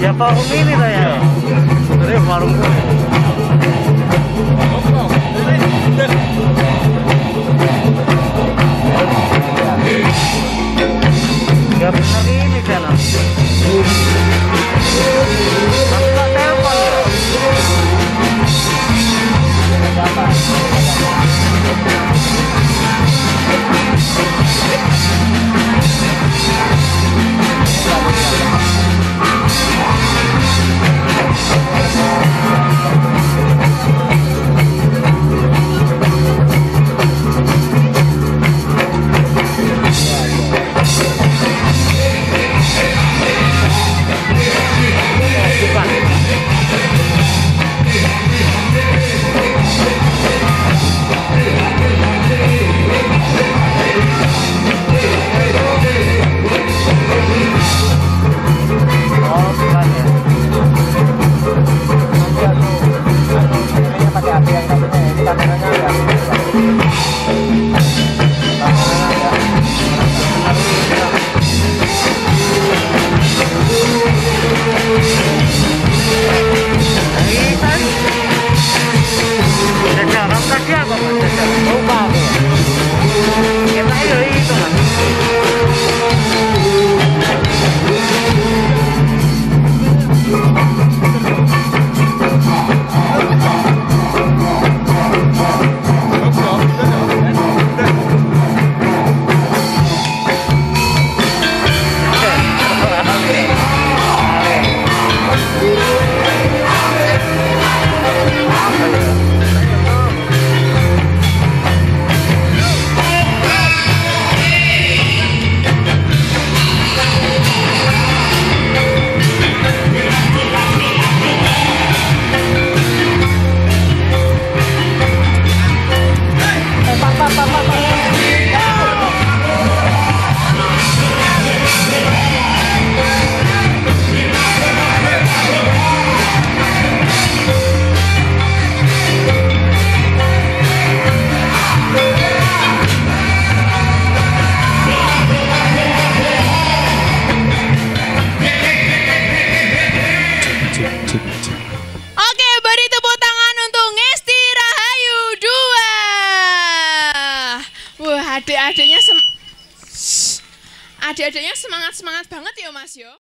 ya warung ini saya ini warung Gak benar ini. ますよ。